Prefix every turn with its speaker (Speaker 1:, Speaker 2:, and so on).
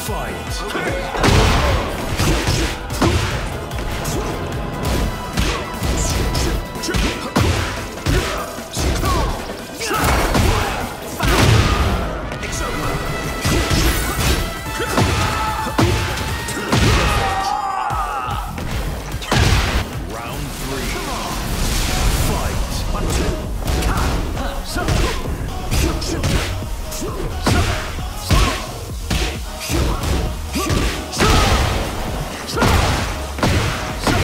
Speaker 1: fight.